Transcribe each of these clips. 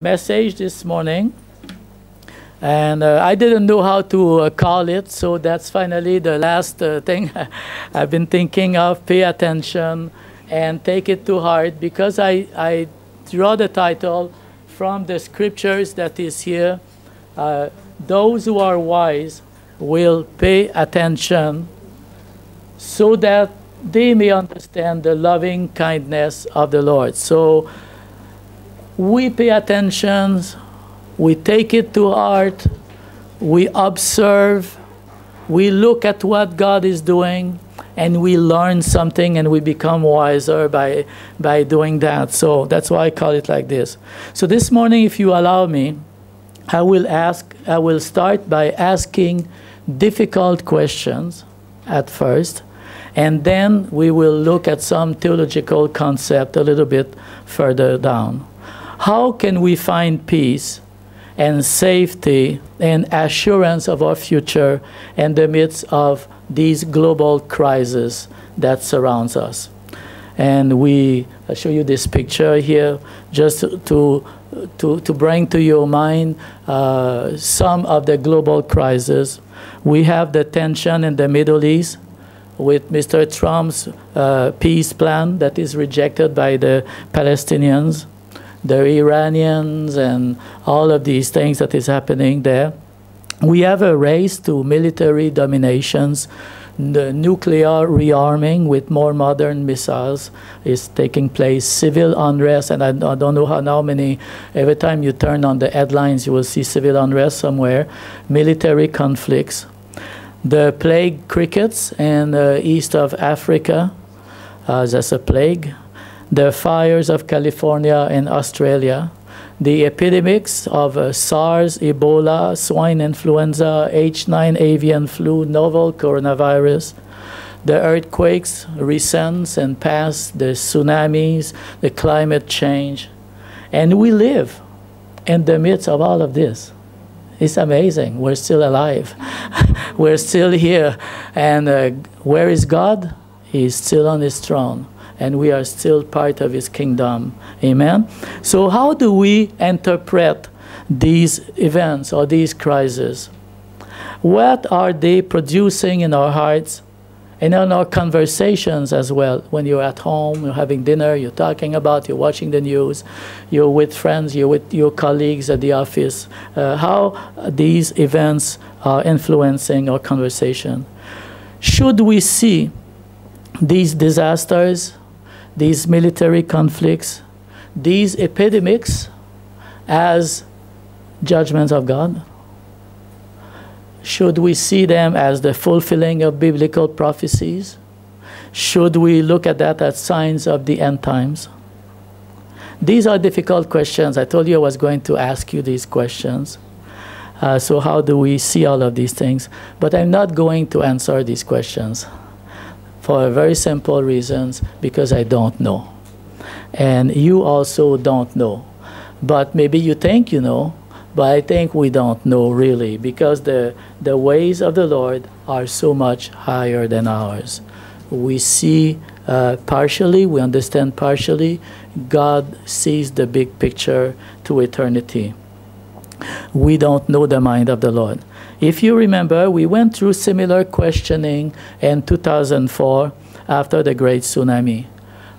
message this morning. And uh, I didn't know how to uh, call it, so that's finally the last uh, thing I've been thinking of. Pay attention and take it to heart because I, I draw the title from the scriptures that is here. Uh, those who are wise will pay attention so that they may understand the loving kindness of the Lord. So we pay attention, we take it to heart, we observe, we look at what God is doing, and we learn something and we become wiser by, by doing that. So that's why I call it like this. So this morning, if you allow me, I will ask, I will start by asking difficult questions at first, and then we will look at some theological concept a little bit further down. How can we find peace and safety and assurance of our future in the midst of these global crises that surrounds us? And we show you this picture here just to, to, to bring to your mind uh, some of the global crises. We have the tension in the Middle East with Mr. Trump's uh, peace plan that is rejected by the Palestinians the Iranians and all of these things that is happening there. We have a race to military dominations. The nuclear rearming with more modern missiles is taking place. Civil unrest, and I, I don't know how, how many, every time you turn on the headlines, you will see civil unrest somewhere. Military conflicts. The plague crickets in the east of Africa, uh, that's a plague the fires of California and Australia, the epidemics of uh, SARS, Ebola, swine influenza, H9 avian flu, novel coronavirus, the earthquakes, recent and past, the tsunamis, the climate change. And we live in the midst of all of this. It's amazing. We're still alive. We're still here. And uh, where is God? He's still on his throne and we are still part of his kingdom. Amen? So, how do we interpret these events or these crises? What are they producing in our hearts and in our conversations as well? When you're at home, you're having dinner, you're talking about, you're watching the news, you're with friends, you're with your colleagues at the office, uh, how these events are influencing our conversation. Should we see these disasters these military conflicts, these epidemics as judgments of God? Should we see them as the fulfilling of biblical prophecies? Should we look at that as signs of the end times? These are difficult questions. I told you I was going to ask you these questions. Uh, so, how do we see all of these things? But I'm not going to answer these questions for very simple reasons because I don't know. And you also don't know. But maybe you think you know, but I think we don't know really because the, the ways of the Lord are so much higher than ours. We see uh, partially, we understand partially. God sees the big picture to eternity. We don't know the mind of the Lord. If you remember, we went through similar questioning in 2004 after the great tsunami.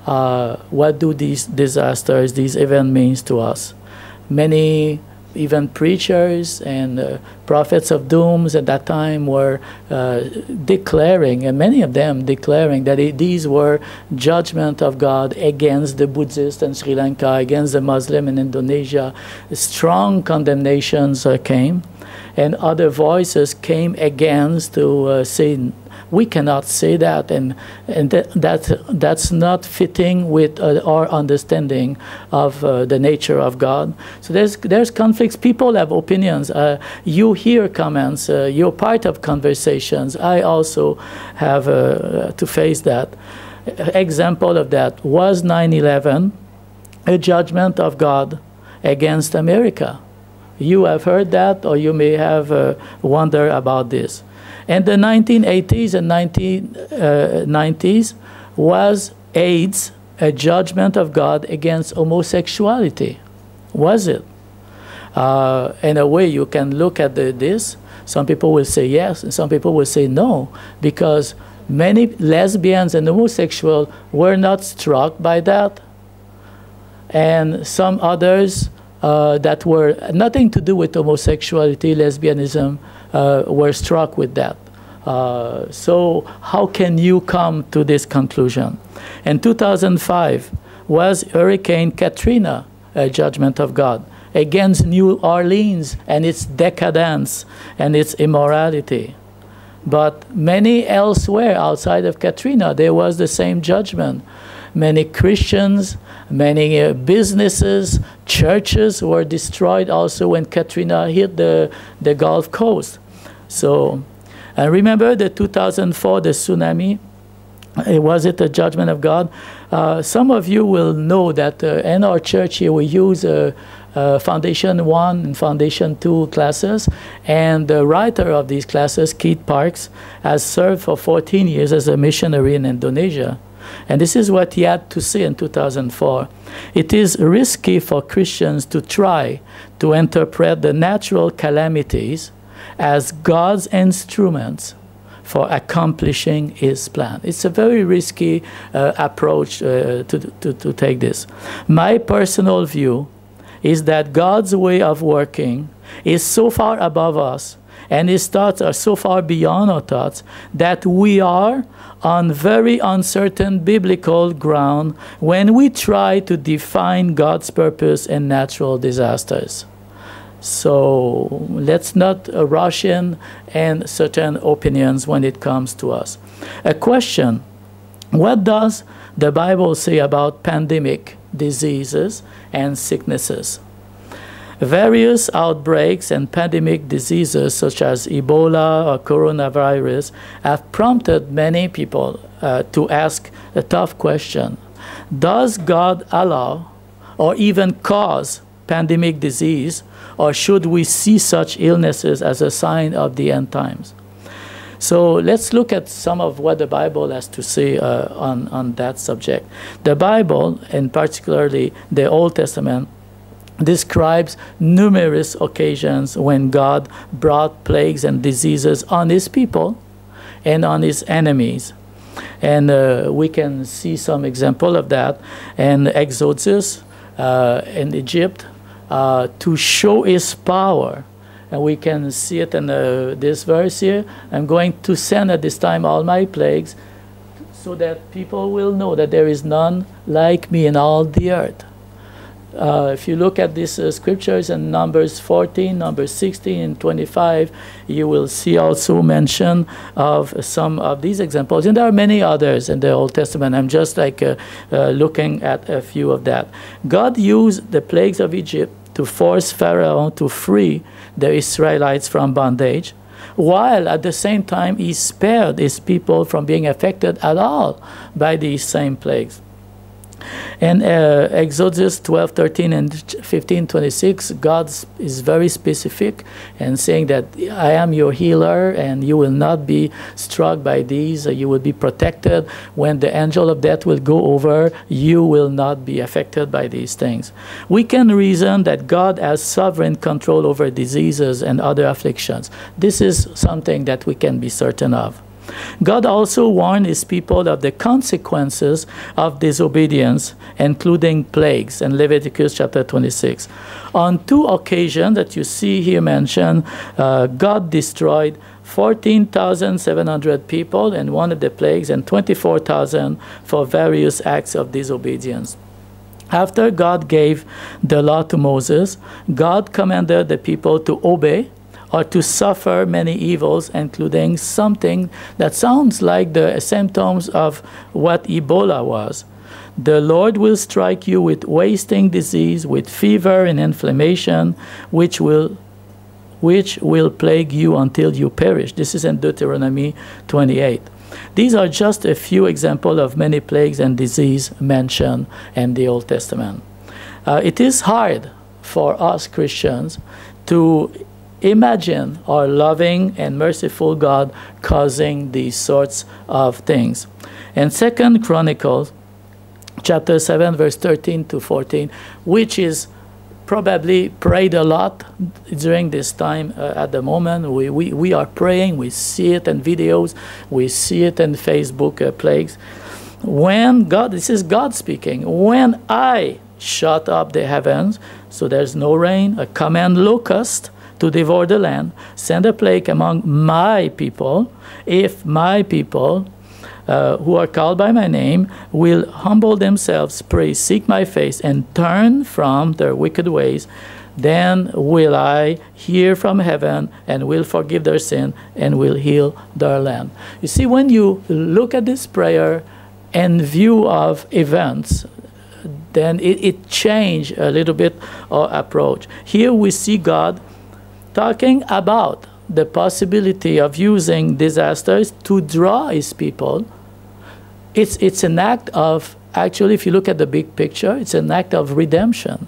Uh, what do these disasters, these events mean to us? Many even preachers and uh, prophets of dooms at that time were uh, declaring, and many of them declaring that it, these were judgment of God against the Buddhists in Sri Lanka, against the Muslim in Indonesia. Strong condemnations uh, came, and other voices came against to uh, say we cannot say that, and, and that, that that's not fitting with uh, our understanding of uh, the nature of God. So there's, there's conflicts. People have opinions. Uh, you hear comments. Uh, you're part of conversations. I also have uh, to face that. Example of that was 9-11, a judgment of God against America. You have heard that, or you may have uh, wondered about this. And the 1980s and 1990s uh, was AIDS a judgment of God against homosexuality? Was it? Uh, in a way, you can look at the, this. Some people will say yes, and some people will say no, because many lesbians and homosexuals were not struck by that. And some others uh, that were nothing to do with homosexuality, lesbianism, uh, were struck with that. Uh, so how can you come to this conclusion? In 2005 was Hurricane Katrina, a judgment of God against New Orleans and its decadence and its immorality. But many elsewhere outside of Katrina, there was the same judgment. Many Christians, many uh, businesses, churches were destroyed also when Katrina hit the, the Gulf Coast. So, and remember the 2004, the tsunami? Uh, was it a judgment of God? Uh, some of you will know that uh, in our church here we use uh, uh, Foundation 1 and Foundation 2 classes. And the writer of these classes, Keith Parks, has served for 14 years as a missionary in Indonesia. And this is what he had to say in 2004. It is risky for Christians to try to interpret the natural calamities as God's instruments for accomplishing his plan. It's a very risky uh, approach uh, to, to, to take this. My personal view is that God's way of working is so far above us and his thoughts are so far beyond our thoughts that we are on very uncertain biblical ground when we try to define God's purpose in natural disasters. So let's not rush in and certain opinions when it comes to us. A question What does the Bible say about pandemic diseases and sicknesses? Various outbreaks and pandemic diseases such as Ebola or coronavirus have prompted many people uh, to ask a tough question. Does God allow or even cause pandemic disease or should we see such illnesses as a sign of the end times? So let's look at some of what the Bible has to say uh, on, on that subject. The Bible, and particularly the Old Testament, describes numerous occasions when God brought plagues and diseases on his people and on his enemies. And uh, we can see some example of that in Exodus uh, in Egypt uh, to show his power. And we can see it in uh, this verse here. I'm going to send at this time all my plagues so that people will know that there is none like me in all the earth. Uh, if you look at these uh, scriptures in Numbers 14, Numbers 16, and 25, you will see also mention of some of these examples. And there are many others in the Old Testament. I'm just like uh, uh looking at a few of that. God used the plagues of Egypt to force Pharaoh to free the Israelites from bondage, while at the same time he spared his people from being affected at all by these same plagues. In uh, Exodus 12, 13, and 15, 26, God is very specific and saying that I am your healer and you will not be struck by these. You will be protected. When the angel of death will go over, you will not be affected by these things. We can reason that God has sovereign control over diseases and other afflictions. This is something that we can be certain of. God also warned his people of the consequences of disobedience, including plagues in Leviticus chapter 26. On two occasions that you see here mentioned, uh, God destroyed 14,700 people in one of the plagues and 24,000 for various acts of disobedience. After God gave the law to Moses, God commanded the people to obey or to suffer many evils, including something that sounds like the symptoms of what Ebola was. The Lord will strike you with wasting disease, with fever and inflammation, which will which will plague you until you perish. This is in Deuteronomy 28. These are just a few examples of many plagues and disease mentioned in the Old Testament. Uh, it is hard for us Christians to imagine our loving and merciful God causing these sorts of things. In Second Chronicles chapter 7 verse 13 to 14, which is probably prayed a lot during this time uh, at the moment. We, we, we are praying, we see it in videos, we see it in Facebook uh, plagues. When God, this is God speaking, when I shut up the heavens, so there's no rain, a command locust to devour the land, send a plague among my people, if my people uh, who are called by my name will humble themselves, pray, seek my face, and turn from their wicked ways, then will I hear from heaven and will forgive their sin and will heal their land. You see, when you look at this prayer in view of events, then it, it changed a little bit our approach. Here we see God talking about the possibility of using disasters to draw his people it's, it's an act of, actually, if you look at the big picture, it's an act of redemption.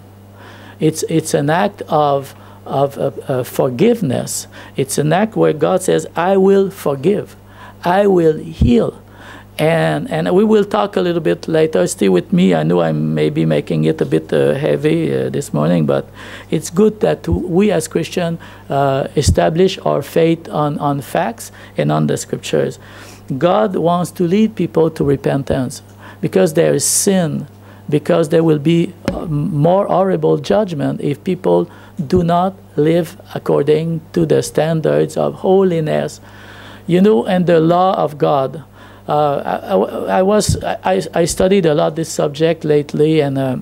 It's, it's an act of, of uh, uh, forgiveness. It's an act where God says, I will forgive, I will heal. And, and we will talk a little bit later. Stay with me. I know I may be making it a bit uh, heavy uh, this morning, but it's good that we as Christians uh, establish our faith on, on facts and on the scriptures. God wants to lead people to repentance because there is sin, because there will be uh, more horrible judgment if people do not live according to the standards of holiness. You know, and the law of God. Uh, I, I, was I, I studied a lot this subject lately, and uh,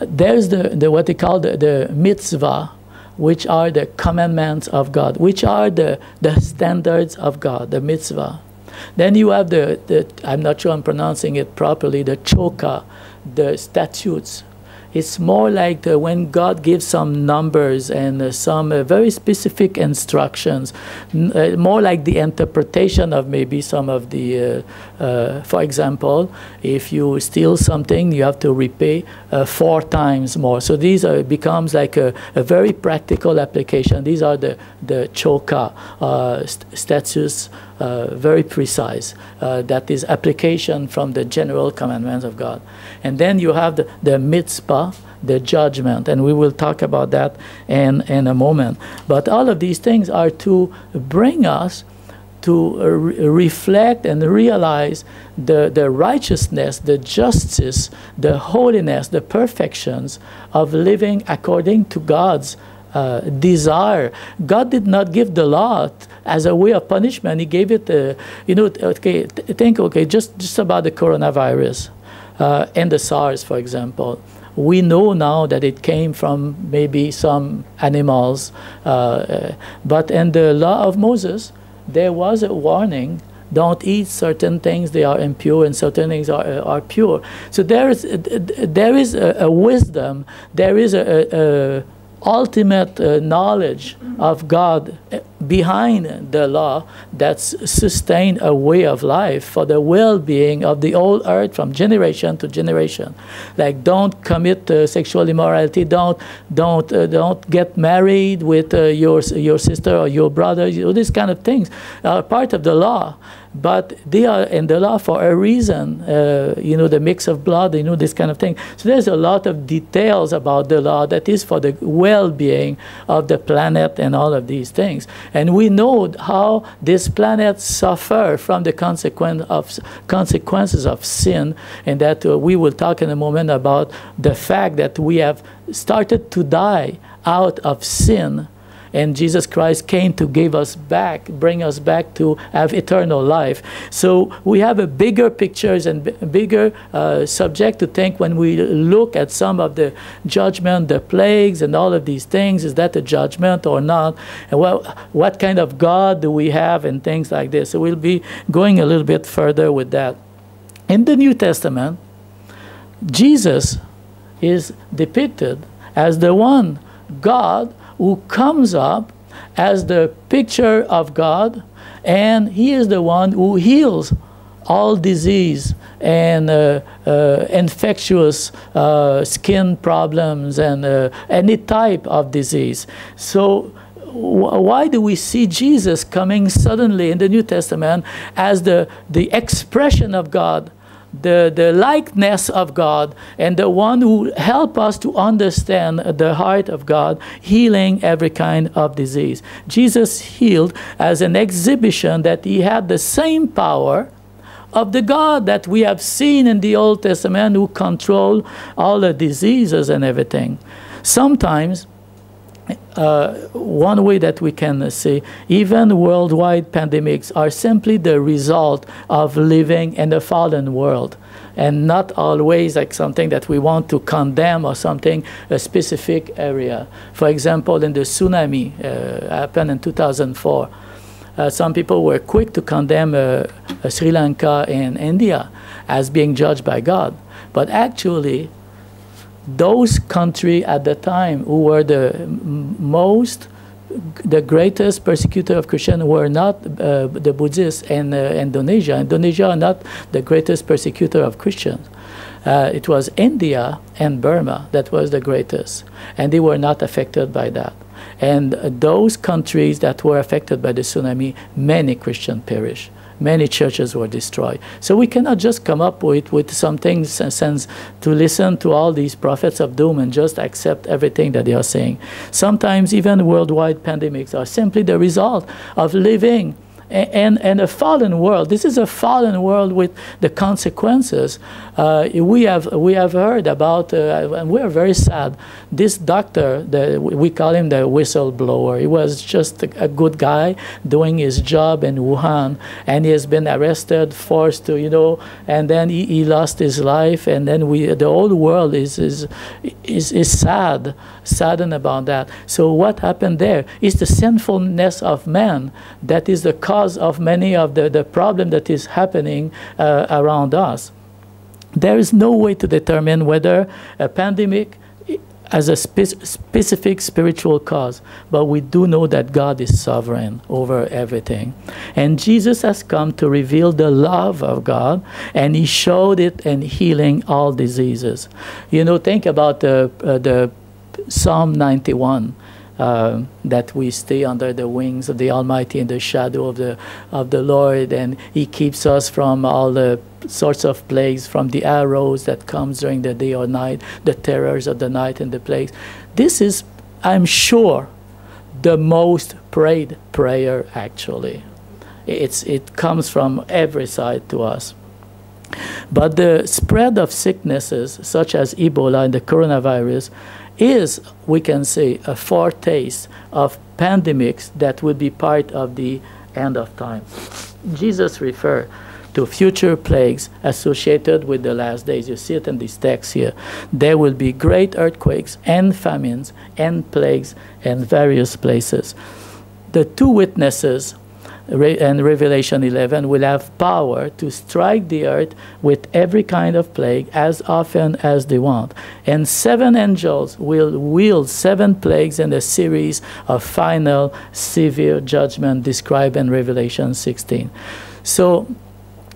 there's the, the what they call the, the mitzvah which are the commandments of God, which are the, the standards of God, the mitzvah. Then you have the, the, I'm not sure I'm pronouncing it properly, the choka, the statutes, it's more like the, when God gives some numbers and uh, some uh, very specific instructions, uh, more like the interpretation of maybe some of the, uh, uh, for example, if you steal something, you have to repay uh, four times more. So these are, becomes like a, a, very practical application. These are the, the choka st statutes, very precise. that is application from the general commandments of God. And then you have the, the mitzvah, the judgment, and we will talk about that in, in a moment. But all of these things are to bring us to uh, re reflect and realize the, the righteousness, the justice, the holiness, the perfections of living according to God's uh, desire. God did not give the law as a way of punishment. He gave it, uh, you know, okay, think, okay, just, just about the coronavirus uh, and the SARS, for example. We know now that it came from maybe some animals, uh, uh, but in the law of Moses, there was a warning don't eat certain things they are impure and certain things are, uh, are pure so there is there is a, a, wisdom there is a, a, ultimate uh, knowledge of God uh, behind the law that's sustained a way of life for the well-being of the whole earth from generation to generation. Like don't commit uh, sexual immorality, don't don't uh, don't get married with uh, your your sister or your brother. You know, these kind of things are part of the law but they are in the law for a reason. Uh, you know, the mix of blood, you know, this kind of thing. So there's a lot of details about the law that is for the well-being of the planet and all of these things. And we know how this planet suffer from the consequence of consequences of sin, and that uh, we will talk in a moment about the fact that we have started to die out of sin and Jesus Christ came to give us back, bring us back to have eternal life. So we have a bigger pictures and bigger uh, subject to think when we look at some of the judgment, the plagues, and all of these things. Is that a judgment or not? And well, what kind of God do we have, and things like this. So we'll be going a little bit further with that. In the New Testament, Jesus is depicted as the one God who comes up as the picture of God, and He is the one who heals all disease and uh, uh, infectious uh, skin problems and uh, any type of disease. So why do we see Jesus coming suddenly in the New Testament as the, the expression of God, the, the likeness of God and the one who help us to understand the heart of God, healing every kind of disease. Jesus healed as an exhibition that he had the same power of the God that we have seen in the Old Testament who control all the diseases and everything. Sometimes uh, one way that we can see even worldwide pandemics are simply the result of living in a fallen world and not always like something that we want to condemn or something a specific area. For example in the tsunami uh, happened in 2004 uh, some people were quick to condemn uh, uh, Sri Lanka and India as being judged by God. But actually those countries at the time who were the most the greatest persecutor of Christians were not uh, the Buddhists in uh, Indonesia. Indonesia are not the greatest persecutor of Christians. Uh, it was India and Burma that was the greatest, and they were not affected by that. And those countries that were affected by the tsunami, many Christians perished many churches were destroyed. So we cannot just come up with, with something uh, sense to listen to all these prophets of doom and just accept everything that they are saying. Sometimes even worldwide pandemics are simply the result of living and, and a fallen world. This is a fallen world with the consequences. Uh, we have we have heard about, uh, and we are very sad. This doctor, the, we call him the whistleblower. He was just a, a, good guy doing his job in Wuhan, and he has been arrested, forced to, you know, and then he, he lost his life, and then we, the whole world is is is, is sad, saddened about that. So what happened there is the sinfulness of man that is the cause because of many of the, the problem that is happening uh, around us. There is no way to determine whether a pandemic has a spe specific spiritual cause, but we do know that God is sovereign over everything. And Jesus has come to reveal the love of God, and He showed it in healing all diseases. You know, think about the, uh, the Psalm 91 uh, that we stay under the wings of the Almighty in the shadow of the of the Lord, and He keeps us from all the sorts of plagues, from the arrows that comes during the day or night, the terrors of the night and the plagues. This is, I'm sure, the most prayed prayer. Actually, it's it comes from every side to us. But the spread of sicknesses such as Ebola and the coronavirus is, we can say, a foretaste of pandemics that would be part of the end of time. Jesus referred to future plagues associated with the last days. You see it in this text here. There will be great earthquakes and famines and plagues in various places. The two witnesses and Revelation 11 will have power to strike the earth with every kind of plague as often as they want. And seven angels will wield seven plagues in a series of final severe judgment described in Revelation 16. So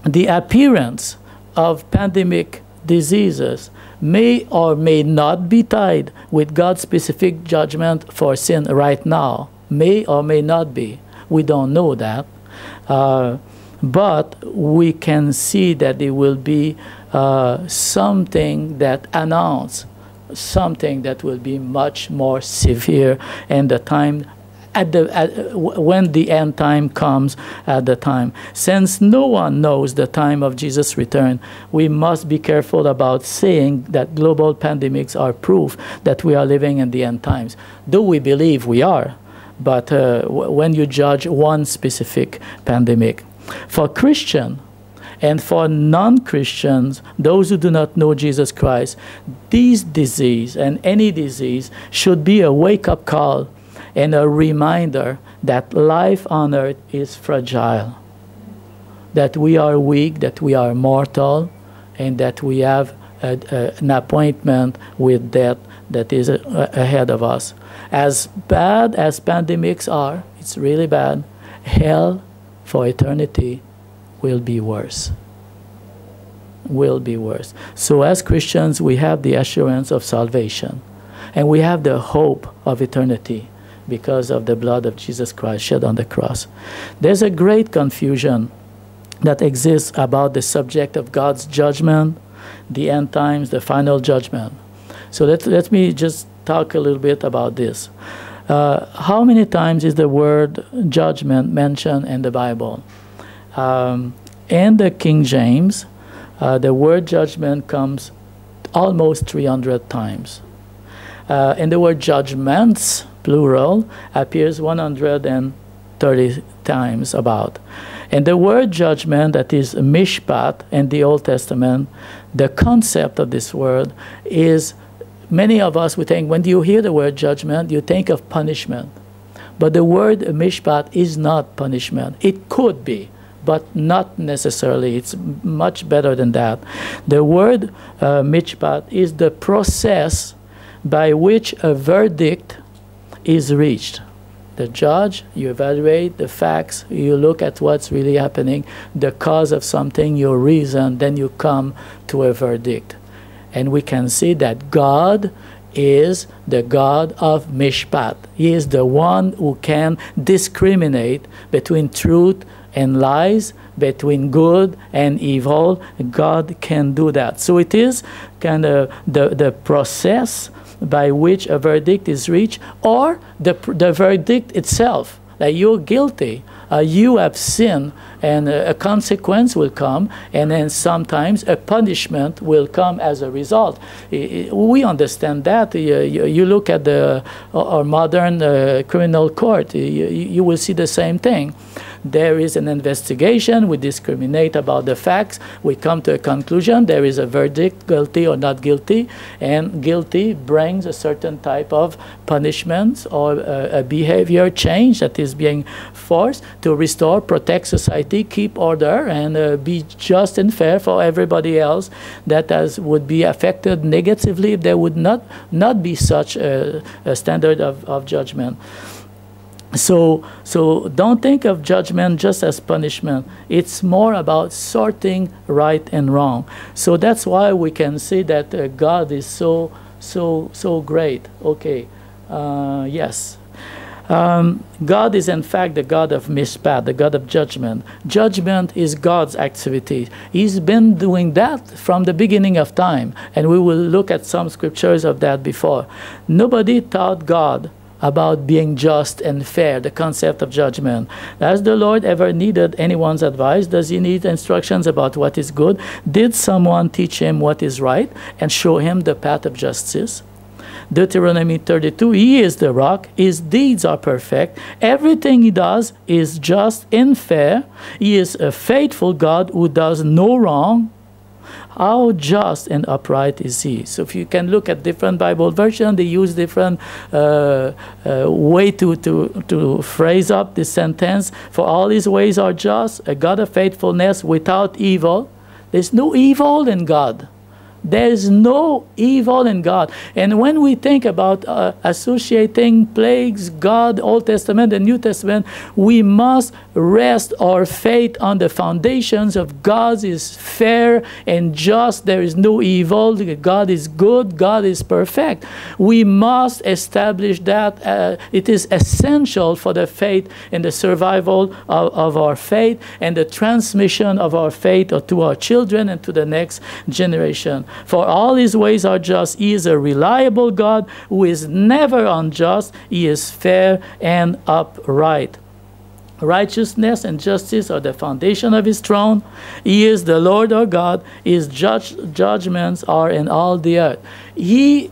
the appearance of pandemic diseases may or may not be tied with God's specific judgment for sin right now, may or may not be. We don't know that. Uh, but we can see that it will be uh, something that announce something that will be much more severe in the time at the at, when the end time comes at the time since no one knows the time of jesus return we must be careful about saying that global pandemics are proof that we are living in the end times do we believe we are but uh, when you judge one specific pandemic. For Christian and for non-Christians, those who do not know Jesus Christ, these disease and any disease should be a wake-up call and a reminder that life on earth is fragile, that we are weak, that we are mortal, and that we have a, a, an appointment with death that is ahead of us as bad as pandemics are, it's really bad, hell for eternity will be worse. Will be worse. So, as Christians, we have the assurance of salvation and we have the hope of eternity because of the blood of Jesus Christ shed on the cross. There's a great confusion that exists about the subject of God's judgment, the end times, the final judgment. So let, let me just talk a little bit about this. Uh, how many times is the word judgment mentioned in the Bible? Um, in the King James, uh, the word judgment comes almost 300 times. Uh, and the word judgments, plural, appears 130 times about. And the word judgment, that is mishpat in the Old Testament, the concept of this word is many of us, we think when you hear the word judgment, you think of punishment. But the word mishpat is not punishment. It could be, but not necessarily. It's much better than that. The word uh, mishpat is the process by which a verdict is reached. The judge, you evaluate the facts, you look at what's really happening, the cause of something, your reason, then you come to a verdict. And we can see that God is the God of Mishpat. He is the one who can discriminate between truth and lies, between good and evil. God can do that. So it is kind of the, the process by which a verdict is reached or the, the verdict itself that you're guilty uh, you have sinned and a, consequence will come and then sometimes a punishment will come as a result. We understand that. You, look at the our modern uh, criminal court you will see the same thing there is an investigation, we discriminate about the facts, we come to a conclusion, there is a verdict, guilty or not guilty, and guilty brings a certain type of punishment or a, a behavior change that is being forced to restore, protect society, keep order, and uh, be just and fair for everybody else that has, would be affected negatively. If there would not, not be such a, a standard of, of judgment. So, so don't think of judgment just as punishment. It's more about sorting right and wrong. So that's why we can see that uh, God is so, so, so great. Okay, uh, yes. Um, God is in fact the God of mishpat, the God of judgment. Judgment is God's activity. He's been doing that from the beginning of time, and we will look at some scriptures of that before. Nobody taught God about being just and fair, the concept of judgment. Has the Lord ever needed anyone's advice? Does he need instructions about what is good? Did someone teach him what is right and show him the path of justice? Deuteronomy 32 He is the rock, his deeds are perfect, everything he does is just and fair. He is a faithful God who does no wrong how just and upright is he? So if you can look at different Bible versions, they use different uh, uh, way to, to, to phrase up this sentence. For all his ways are just, a God of faithfulness without evil. There's no evil in God. There's no evil in God. And when we think about uh, associating plagues, God, Old Testament, and New Testament, we must rest our faith on the foundations of God is fair and just. There is no evil. God is good. God is perfect. We must establish that. Uh, it is essential for the faith and the survival of, of our faith and the transmission of our faith to our children and to the next generation. For all his ways are just. He is a reliable God who is never unjust. He is fair and upright. Righteousness and justice are the foundation of his throne. He is the Lord our God. His judge, judgments are in all the earth. He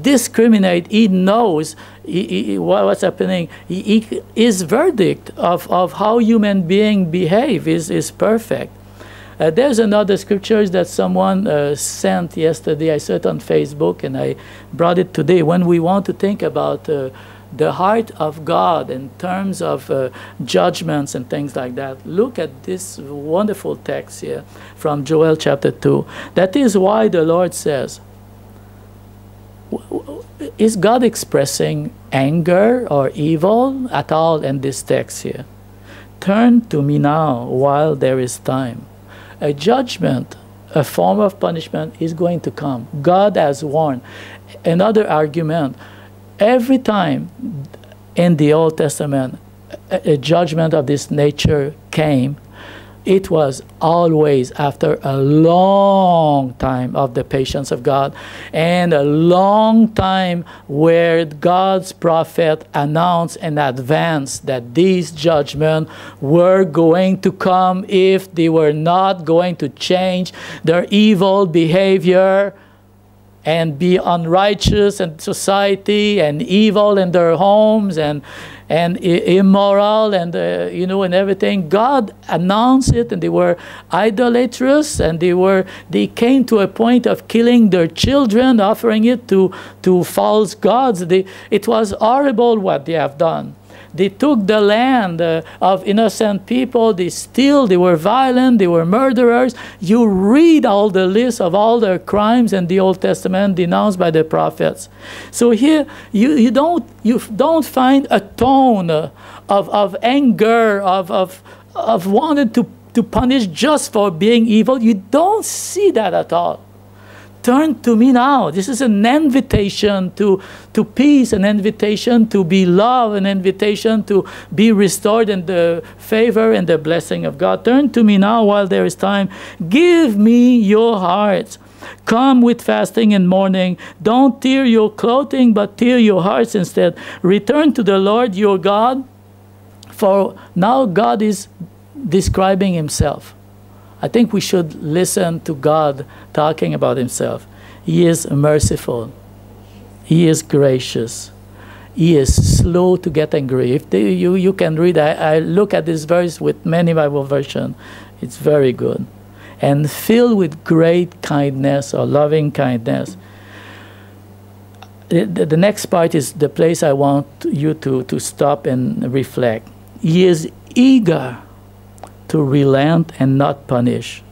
discriminate. He knows he, he, what's happening. He, his verdict of, of how human beings behave is, is perfect. Uh, there's another scripture that someone uh, sent yesterday. I saw it on Facebook and I brought it today. When we want to think about uh, the heart of God in terms of uh, judgments and things like that, look at this wonderful text here from Joel chapter 2. That is why the Lord says, is God expressing anger or evil at all in this text here? Turn to me now while there is time a judgment, a form of punishment is going to come. God has warned. Another argument every time in the Old Testament a, a judgment of this nature came, it was always after a long time of the patience of God and a long time where God's prophet announced in advance that these judgments were going to come if they were not going to change their evil behavior and be unrighteous in society and evil in their homes and and immoral and uh, you know and everything. God announced it and they were idolatrous and they were they came to a point of killing their children offering it to to false gods. They, it was horrible what they have done they took the land uh, of innocent people. They steal. They were violent. They were murderers. You read all the list of all their crimes in the Old Testament denounced by the prophets. So here you, you don't you don't find a tone of, of anger of of of wanting to to punish just for being evil. You don't see that at all turn to me now. This is an invitation to, to peace, an invitation to be loved, an invitation to be restored in the favor and the blessing of God. Turn to me now while there is time. Give me your hearts. Come with fasting and mourning. Don't tear your clothing, but tear your hearts instead. Return to the Lord your God, for now God is describing himself. I think we should listen to God talking about himself. He is merciful. He is gracious. He is slow to get angry. If they, you, you can read, I, I look at this verse with many Bible versions. It's very good. And filled with great kindness or loving kindness. The, the, the next part is the place I want you to, to stop and reflect. He is eager to relent and not punish.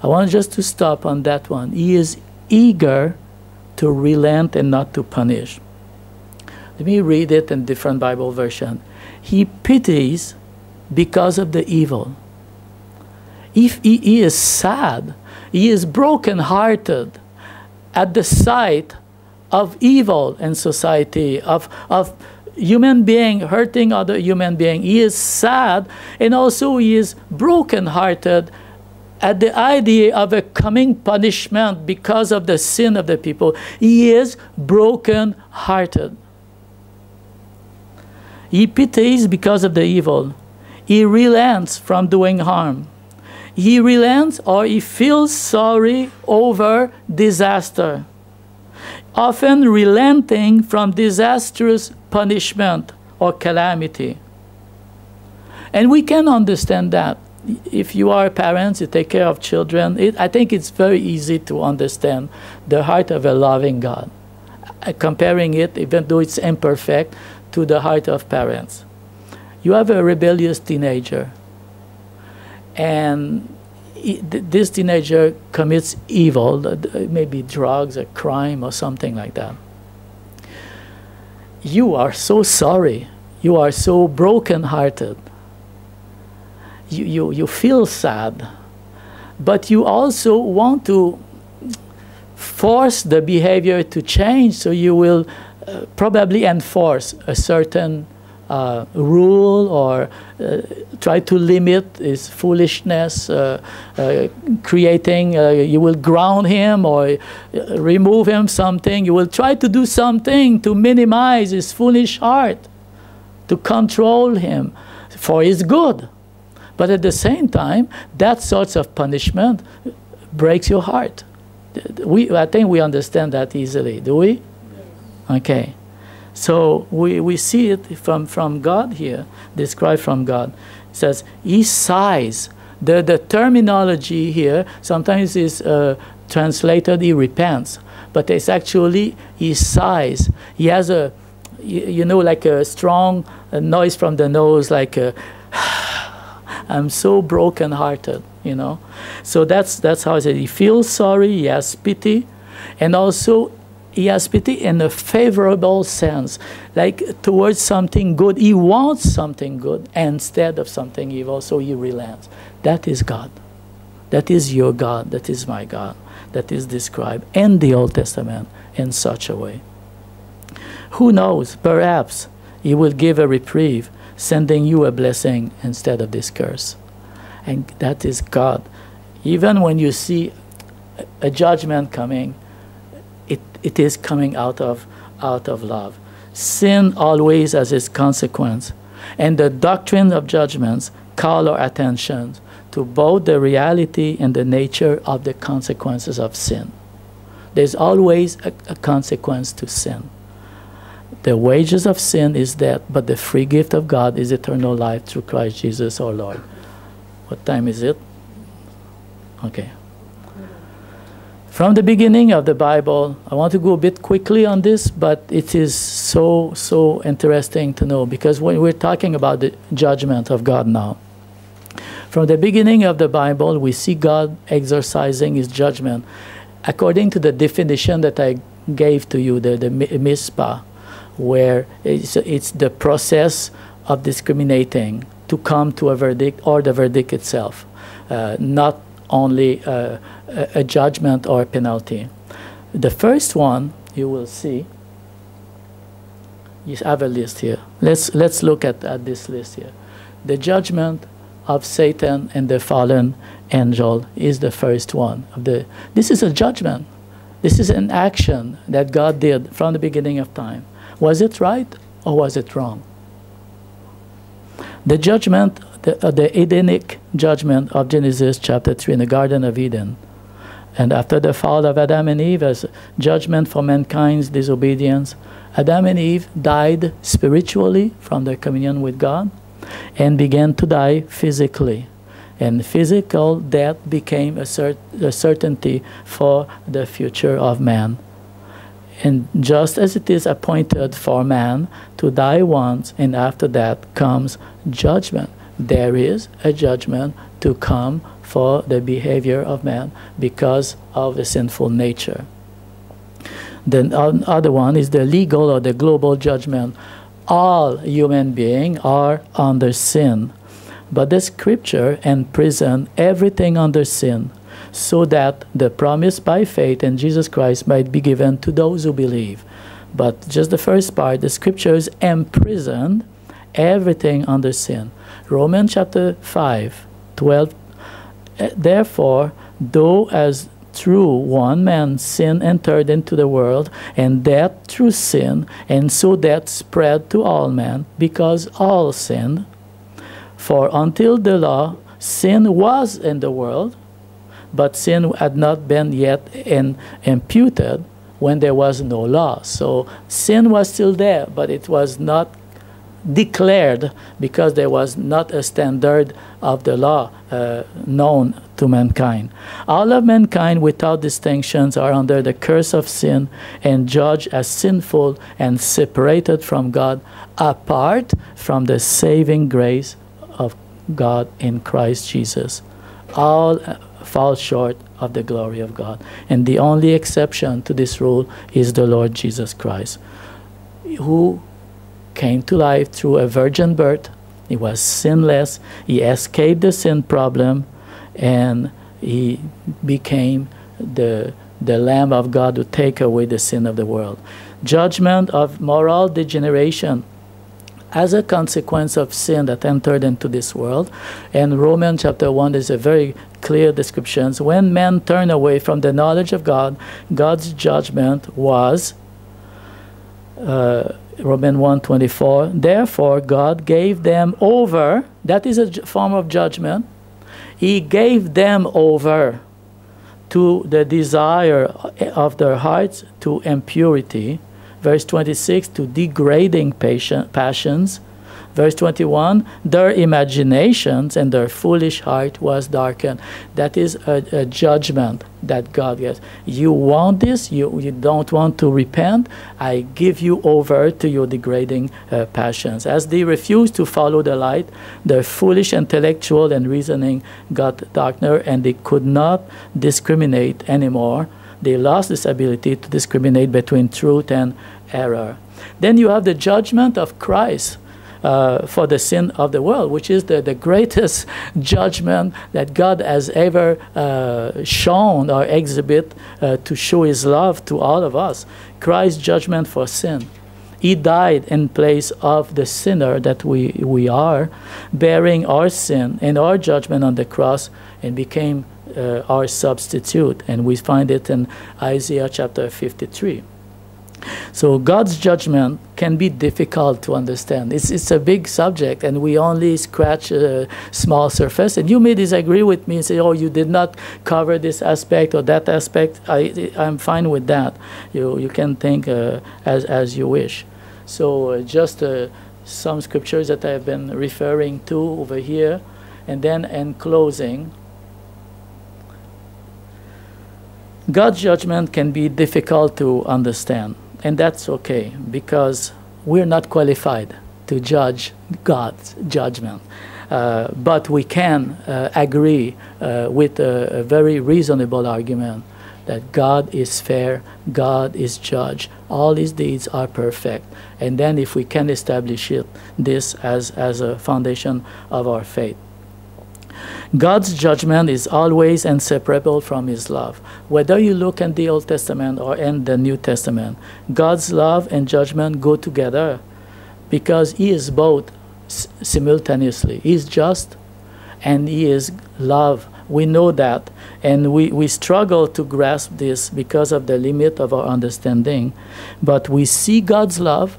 I want just to stop on that one. He is eager to relent and not to punish. Let me read it in different Bible version. He pities because of the evil. If he, he is sad, he is broken-hearted at the sight of evil in society, of, of human being hurting other human being. He is sad and also he is broken-hearted at the idea of a coming punishment because of the sin of the people. He is broken-hearted. He pities because of the evil. He relents from doing harm. He relents or he feels sorry over disaster often relenting from disastrous punishment or calamity. And we can understand that. If you are parents, you take care of children, it, I think it's very easy to understand the heart of a loving God. Uh, comparing it, even though it's imperfect, to the heart of parents. You have a rebellious teenager, and this teenager commits evil, maybe drugs, a crime, or something like that. You are so sorry. You are so broken-hearted. You, you, you feel sad. But you also want to force the behavior to change, so you will uh, probably enforce a certain uh, rule or uh, try to limit his foolishness, uh, uh creating, uh, you will ground him or uh, remove him something. You will try to do something to minimize his foolish heart, to control him for his good. But at the same time, that sort of punishment breaks your heart. We, I think we understand that easily, do we? Okay. So we, we see it from, from God here, described from God. It says, He sighs. The, the terminology here sometimes is uh, translated, He repents, but it's actually He sighs. He has a, you, know, like a strong noise from the nose, like a, I'm so broken-hearted, you know. So that's that's how I said. He feels sorry. He has pity, and also he has pity in a favorable sense, like towards something good. He wants something good instead of something evil, so he relents. That is God. That is your God. That is my God. That is described in the Old Testament in such a way. Who knows? Perhaps he will give a reprieve, sending you a blessing instead of this curse. and that is God. Even when you see a judgment coming, it, is coming out of, out of love. Sin always has its consequence. And the doctrine of judgments call our attention to both the reality and the nature of the consequences of sin. There's always a, a consequence to sin. The wages of sin is death, but the free gift of God is eternal life through Christ Jesus our Lord. What time is it? Okay. From the beginning of the Bible, I want to go a bit quickly on this, but it is so, so interesting to know because when we're talking about the judgment of God now, from the beginning of the Bible, we see God exercising his judgment according to the definition that I gave to you, the, the Mishpat, where it's, it's the process of discriminating to come to a verdict or the verdict itself, uh, not only uh, a, a judgment or a penalty. The first one you will see. You have a list here. Let's let's look at, at this list here. The judgment of Satan and the fallen angel is the first one. Of the this is a judgment. This is an action that God did from the beginning of time. Was it right or was it wrong? The judgment, the, uh, the Edenic judgment of Genesis chapter 3 in the Garden of Eden. And after the fall of Adam and Eve as judgment for mankind's disobedience, Adam and Eve died spiritually from their communion with God and began to die physically. And physical death became a, cert a certainty for the future of man. And just as it is appointed for man to die once, and after that comes judgment, there is a judgment to come for the behavior of man because of the sinful nature. The other one is the legal or the global judgment. All human beings are under sin, but the scripture imprison everything under sin so that the promise by faith in Jesus Christ might be given to those who believe. But just the first part, the scriptures imprisoned everything under sin. Romans chapter 5, 12. Eh, therefore, though as through one man sin entered into the world, and death through sin, and so death spread to all men, because all sinned. For until the law, sin was in the world, but sin had not been yet in, imputed when there was no law. So sin was still there, but it was not declared because there was not a standard of the law uh, known to mankind. All of mankind, without distinctions, are under the curse of sin and judged as sinful and separated from God, apart from the saving grace of God in Christ Jesus. All fall short of the glory of God. And the only exception to this rule is the Lord Jesus Christ, who came to life through a virgin birth. He was sinless. He escaped the sin problem, and he became the, the Lamb of God to take away the sin of the world. Judgment of moral degeneration as a consequence of sin that entered into this world. And Romans chapter 1 is a very clear description. When men turn away from the knowledge of God, God's judgment was uh, Romans 1:24. Therefore, God gave them over. That is a form of judgment. He gave them over to the desire of their hearts to impurity verse 26, to degrading passions. Verse 21, their imaginations and their foolish heart was darkened. That is a, a judgment that God gives. You want this, you, you don't want to repent, I give you over to your degrading uh, passions. As they refused to follow the light, their foolish intellectual and reasoning got darker and they could not discriminate anymore. They lost this ability to discriminate between truth and error. Then you have the judgment of Christ. Uh, for the sin of the world, which is the, the greatest judgment that God has ever uh, shown or exhibit uh, to show his love to all of us. Christ's judgment for sin. He died in place of the sinner that we, we are, bearing our sin and our judgment on the cross, and became uh, our substitute. And we find it in Isaiah chapter 53. So God's judgment can be difficult to understand. It's, it's a big subject, and we only scratch a small surface. And you may disagree with me and say, "Oh, you did not cover this aspect or that aspect." I, I'm fine with that. You you can think uh, as as you wish. So uh, just uh, some scriptures that I've been referring to over here, and then in closing. God's judgment can be difficult to understand. And that's okay because we're not qualified to judge God's judgment. Uh, but we can uh, agree uh, with a, a, very reasonable argument that God is fair, God is judge, all his deeds are perfect. And then if we can establish it, this as, as a foundation of our faith. God's judgment is always inseparable from His love. Whether you look in the Old Testament or in the New Testament, God's love and judgment go together because He is both simultaneously. He is just and He is love. We know that, and we, we struggle to grasp this because of the limit of our understanding. But we see God's love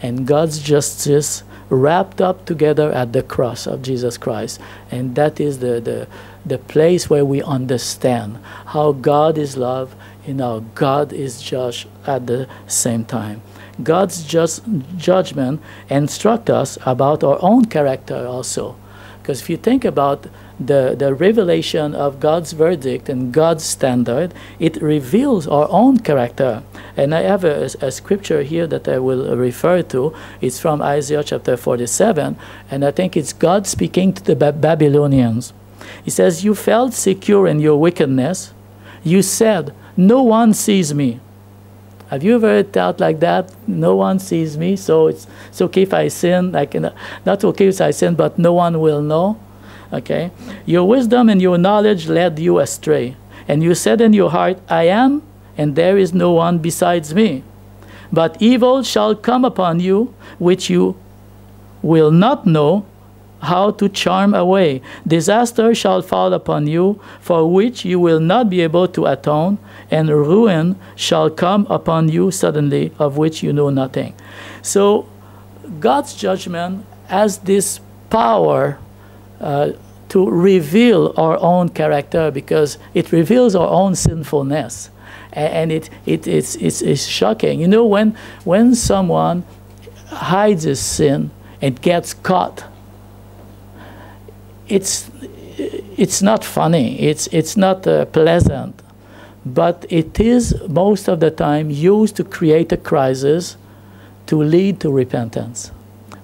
and God's justice wrapped up together at the cross of Jesus Christ. And that is the, the, the place where we understand how God is love and how God is judge at the same time. God's just judgment instruct us about our own character also. Because if you think about the, the revelation of God's verdict and God's standard, it reveals our own character. And I have a, a, scripture here that I will refer to. It's from Isaiah chapter 47, and I think it's God speaking to the ba Babylonians. He says, You felt secure in your wickedness. You said, No one sees me. Have you ever thought like that? No one sees me, so it's, it's okay if I sin. I can, not okay if I sin, but no one will know. Okay? Your wisdom and your knowledge led you astray. And you said in your heart, I am, and there is no one besides me. But evil shall come upon you, which you will not know how to charm away. Disaster shall fall upon you, for which you will not be able to atone, and ruin shall come upon you suddenly, of which you know nothing. So, God's judgment has this power uh, to reveal our own character because it reveals our own sinfulness. And it, it, it's, it's, it's shocking. You know, when, when someone hides his sin and gets caught, it's, it's not funny, it's, it's not uh, pleasant, but it is most of the time used to create a crisis to lead to repentance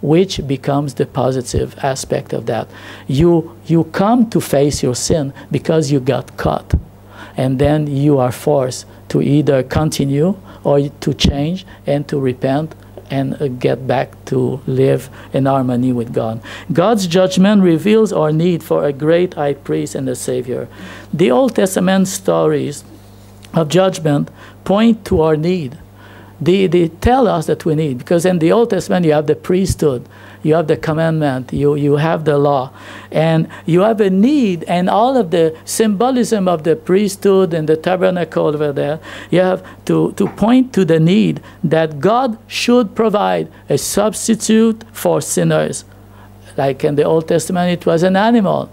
which becomes the positive aspect of that. You, you come to face your sin because you got caught. And then you are forced to either continue or to change and to repent and uh, get back to live in harmony with God. God's judgment reveals our need for a great high priest and a savior. The Old Testament stories of judgment point to our need they, they tell us that we need, because in the Old Testament you have the priesthood, you have the commandment, you, you have the law, and you have a need, and all of the symbolism of the priesthood and the tabernacle over there, you have to, to point to the need that God should provide a substitute for sinners. Like in the Old Testament, it was an animal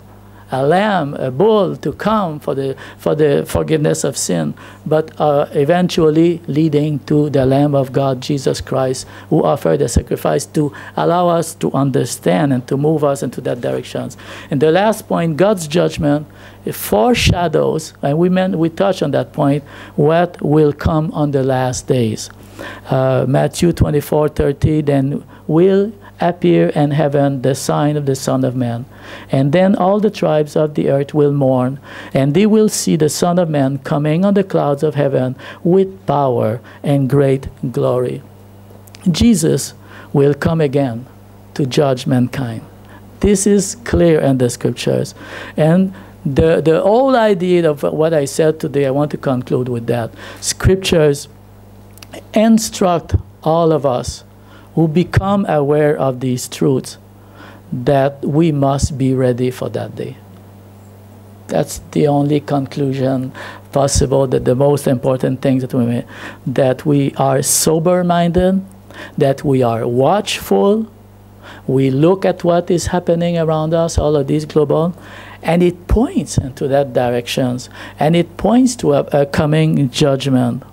a lamb, a bull to come for the, for the forgiveness of sin, but uh, eventually leading to the Lamb of God, Jesus Christ, who offered a sacrifice to allow us to understand and to move us into that direction. And the last point, God's judgment foreshadows, and we, meant, we touched on that point, what will come on the last days. Uh, Matthew 24, 30, then will appear in heaven the sign of the Son of Man. And then all the tribes of the earth will mourn, and they will see the Son of Man coming on the clouds of heaven with power and great glory. Jesus will come again to judge mankind. This is clear in the scriptures. And the, the whole idea of what I said today, I want to conclude with that. Scriptures instruct all of us who become aware of these truths that we must be ready for that day. That's the only conclusion possible. That the most important thing that we that we are sober-minded, that we are watchful, we look at what is happening around us, all of these global, and it points into that directions, and it points to a, a coming judgment.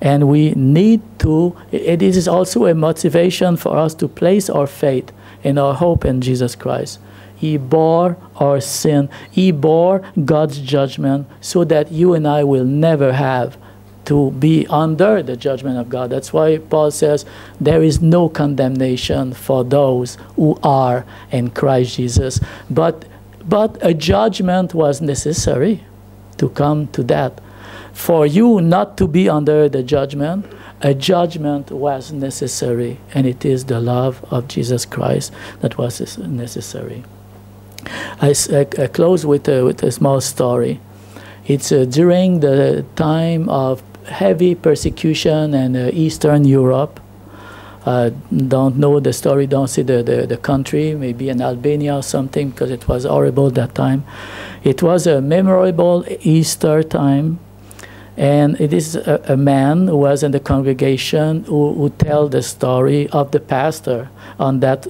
And we need to. It is also a motivation for us to place our faith and our hope in Jesus Christ. He bore our sin. He bore God's judgment so that you and I will never have to be under the judgment of God. That's why Paul says there is no condemnation for those who are in Christ Jesus. But but a judgment was necessary to come to that. For you not to be under the judgment, a judgment was necessary, and it is the love of Jesus Christ that was necessary. I, I close with a, with a small story. It's uh, during the time of heavy persecution in uh, Eastern Europe. Uh, don't know the story, don't see the, the, the, country, maybe in Albania or something, because it was horrible that time. It was a memorable Easter time, and it is a, a man who was in the congregation who, who tell the story of the pastor on that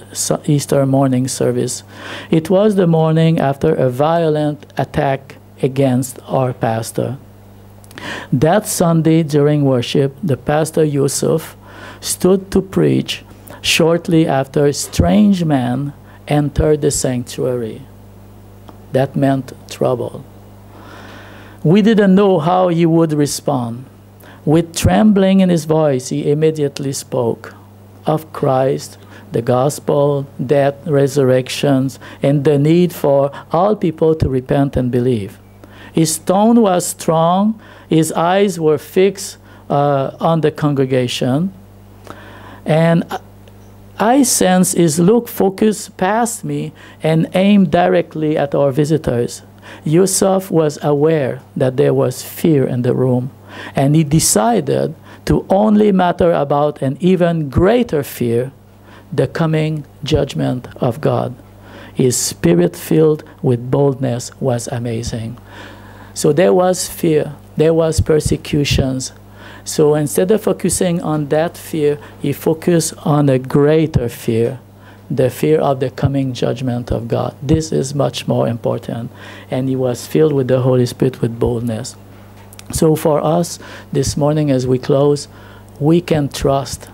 Easter morning service. It was the morning after a violent attack against our pastor. That Sunday during worship, the pastor Yusuf stood to preach shortly after a strange man entered the sanctuary. That meant trouble. We didn't know how he would respond. With trembling in his voice, he immediately spoke of Christ, the gospel, death, resurrections, and the need for all people to repent and believe. His tone was strong, his eyes were fixed uh, on the congregation, and I sense his look focused past me and aimed directly at our visitors. Yusuf was aware that there was fear in the room, and he decided to only matter about an even greater fear the coming judgment of God. His spirit filled with boldness was amazing. So there was fear, there was persecutions. So instead of focusing on that fear, he focused on a greater fear the fear of the coming judgment of God. This is much more important. And he was filled with the Holy Spirit with boldness. So for us this morning as we close, we can trust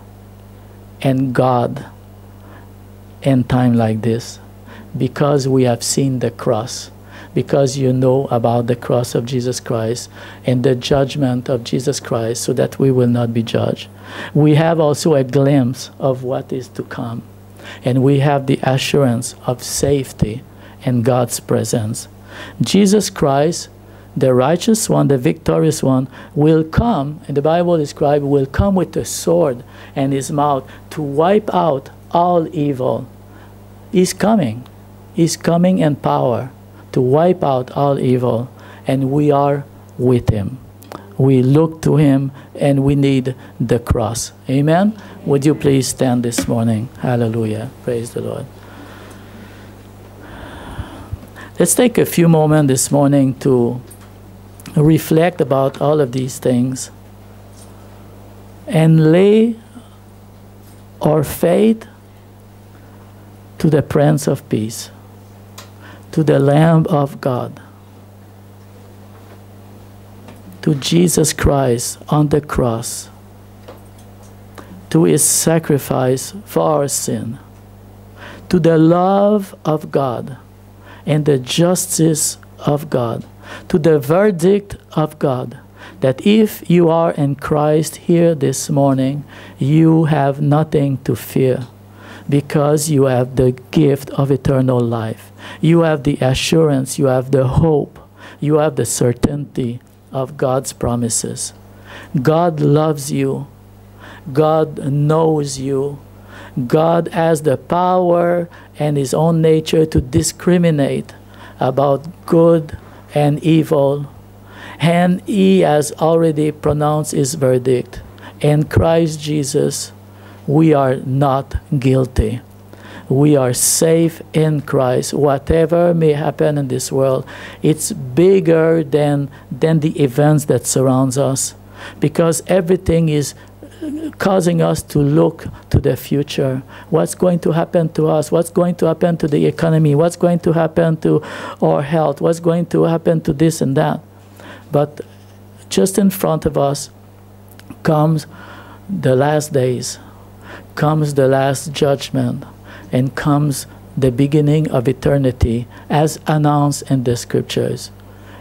in God in time like this because we have seen the cross because you know about the cross of Jesus Christ and the judgment of Jesus Christ so that we will not be judged. We have also a glimpse of what is to come and we have the assurance of safety in God's presence. Jesus Christ, the righteous one, the victorious one, will come, and the Bible describes, will come with a sword in his mouth to wipe out all evil. He's coming. He's coming in power to wipe out all evil, and we are with him. We look to him and we need the cross. Amen. Would you please stand this morning? Hallelujah. Praise the Lord. Let's take a few moments this morning to reflect about all of these things and lay our faith to the Prince of Peace, to the Lamb of God, to Jesus Christ on the cross to his sacrifice for our sin, to the love of God and the justice of God, to the verdict of God that if you are in Christ here this morning, you have nothing to fear because you have the gift of eternal life. You have the assurance, you have the hope, you have the certainty of God's promises. God loves you God knows you. God has the power and his own nature to discriminate about good and evil. And he has already pronounced his verdict. In Christ Jesus, we are not guilty. We are safe in Christ. Whatever may happen in this world, it's bigger than, than the events that surrounds us because everything is causing us to look to the future. What's going to happen to us? What's going to happen to the economy? What's going to happen to our health? What's going to happen to this and that? But just in front of us comes the last days, comes the last judgment, and comes the beginning of eternity as announced in the scriptures.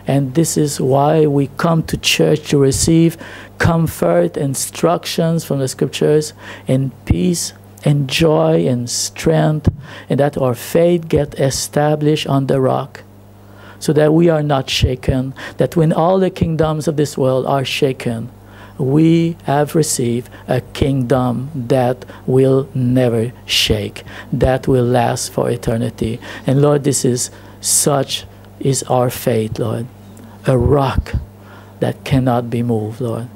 And this is why we come to church to receive comfort, instructions from the scriptures, and peace, and joy, and strength, and that our faith get established on the rock so that we are not shaken, that when all the kingdoms of this world are shaken, we have received a kingdom that will never shake, that will last for eternity. And Lord, this is such is our faith, Lord, a rock that cannot be moved, Lord.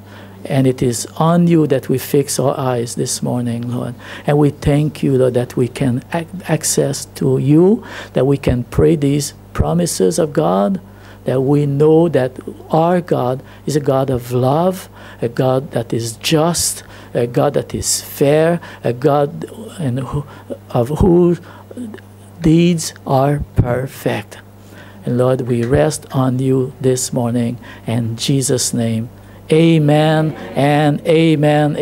And it is on you that we fix our eyes this morning, Lord. And we thank you, Lord, that we can ac- access to you, that we can pray these promises of God, that we know that our God is a God of love, a God that is just, a God that is fair, a God in who, of whose deeds are perfect. And Lord, we rest on you this morning in Jesus' name. Amen and amen.